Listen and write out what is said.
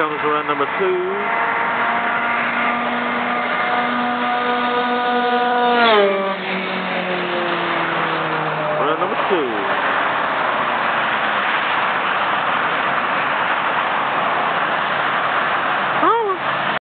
comes run number two. Run number two.